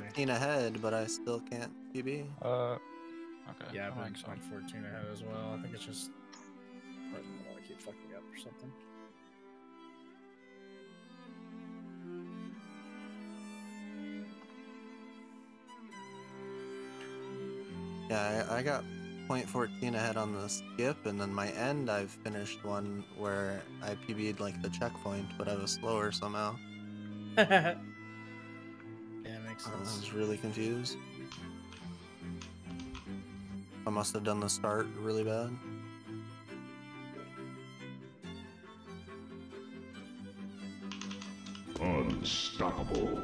14 ahead, but I still can't PB. Uh, okay. Yeah, that but I'm makes 14 ahead as well. I think it's just part of the middle. I keep fucking up or something. Yeah, I, I got point 14 ahead on the skip, and then my end, I've finished one where I PB'd like the checkpoint, but I was slower somehow. yeah, makes I was really confused. I must have done the start really bad. Unstoppable.